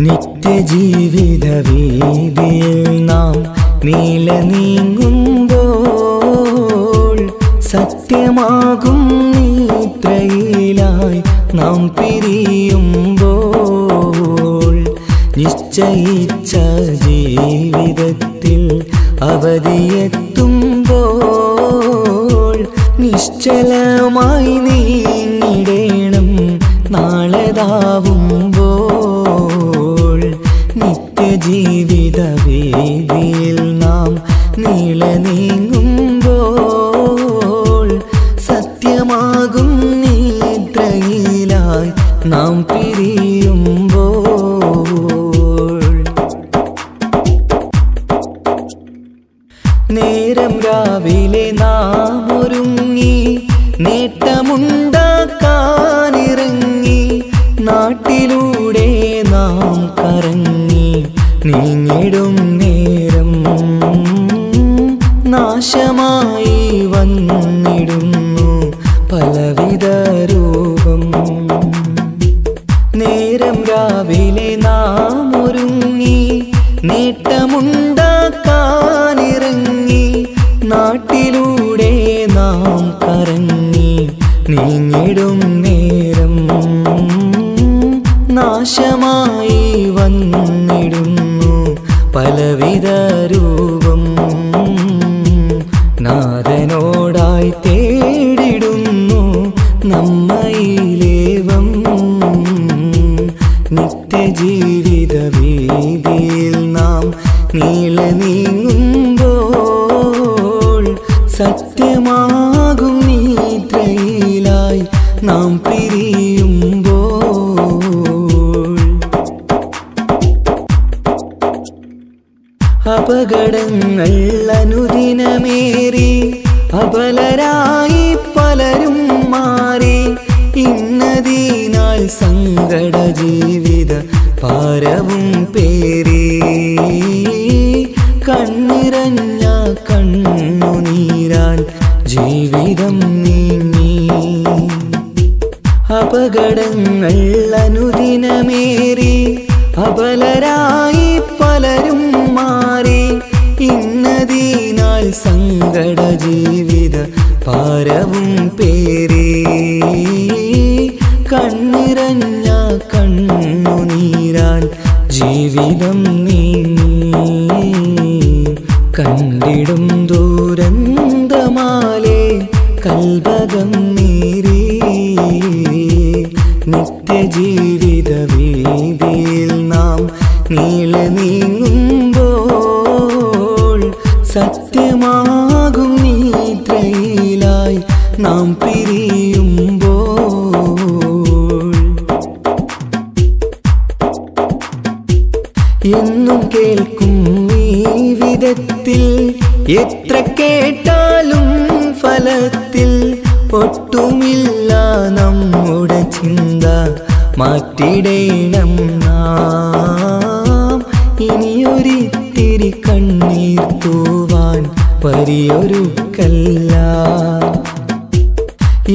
നിത്യജീവിത നാം നീല നീങ്ങുമ്പോൾ സത്യമാകും നീത്രയിലായി നാം പിരിയുമ്പോൾ നിശ്ചയിച്ച ജീവിതത്തിൽ അവധിയെത്തുമ്പോൾ നിശ്ചലമായി നീങ്ങിടേണം. നാളെതാവുമ്പോൾ നിത്യജീവിത വേദിയിൽ നാം നീള നീങ്ങുമ്പോൾ സത്യമാകും നേരം രാവിലെ നാം ഒരുങ്ങി നേട്ടമുണ്ടാക്കാനിറങ്ങി നാട്ടിലൂടെ നാം കറങ്ങി നീങ്ങിടും നേരം നാശമായി വന്നിടുന്നു പലവിധ രൂപം. നേരം രാവിലെ നാം ഒരുങ്ങി നേട്ടമുണ്ടാക്കാനിറങ്ങി നാട്ടിലൂടെ നാം കറങ്ങി നീങ്ങിടും നേരം. നാശമായി വന്നിടുന്നു പലവിധ രൂപം. നാഥനോടായി തേടിടുന്നു നമ്മയിലേവം നിത്യജീവിത വീതിയിൽ നാം നീള നീങ്ങുമ്പോൾ അപകടങ്ങൾ അനുദിനമേറി അപലരായി പലരും മാറി ഇന്നതിനാൽ സങ്കട ജീവിത ഭാരവും പേറി. കണ്ണിറഞ്ഞ കണ്ണുനീരാൽ ജീവിതം നീങ്ങി. അപകടങ്ങൾ അനുദിനമേറി അപലരായി പലരും ഇന്നതിനാൽ സങ്കട ജീവിത പാരവും പേരേ. കണ്ണിറഞ്ഞ കണ്ണുനീരാൽ ജീവിതം നീങ്ങി. കണ്ടിടും ദൂരന്തമാലേ കൽവകം നീരി സത്യമാകും നീത്രയിലായി നാം പിരിയുമ്പോൾ. എന്നും കേൾക്കും ഈ വിധത്തിൽ. എത്ര കേട്ടാലും ഫലത്തിൽ ഒട്ടുമില്ല നമ്മുടെ ചിന്ത. മാറ്റിടേണം നാം. ഇനിയൊരിത്തിരി കണ്ണീർ തൂവാൻ പരിയൊരുക്കല്ല.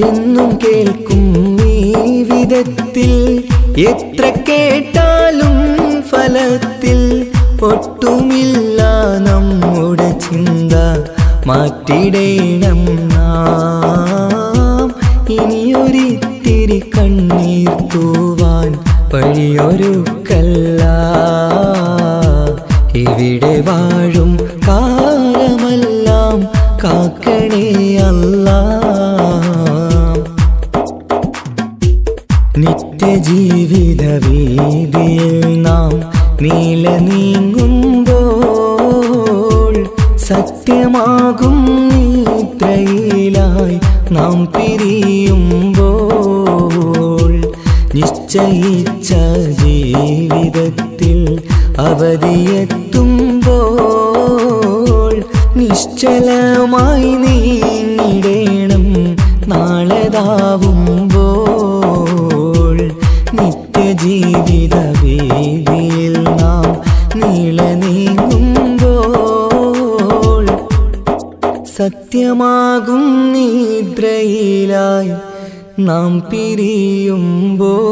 എന്നും കേൾക്കും നീ വിധത്തിൽ എത്ര കേട്ടാലും ഫലത്തിൽ ഒട്ടുമില്ല നമ്മുടെ ചിന്ത മാറ്റിടേണം നാം. ഇനിയൊരിത്തിരി കണ്ണീർ തൂവാൻ വഴിയൊരുക്കല്ല ഇവിടെ വാഴും കാലമെല്ലാം കാക്കണേ അല്ല. നിത്യജീവിത വീതിയിൽ നാം നീല നീങ്ങുമ്പോൾ സത്യമാകും നിദ്രയിലായി നാം പിരിയുമ്പോൾ നിശ്ചയിച്ച അവധിയെത്തുമ്പോൾ നിശ്ചലമായി നീങ്ങിടേണം നാളെതാവുമ്പോൾ. നിത്യജീവിത വേദിയിൽ നാം നീള നീങ്ങുമ്പോൾ സത്യമാകും നിദ്രയിലായി നാം പിരിയുമ്പോൾ.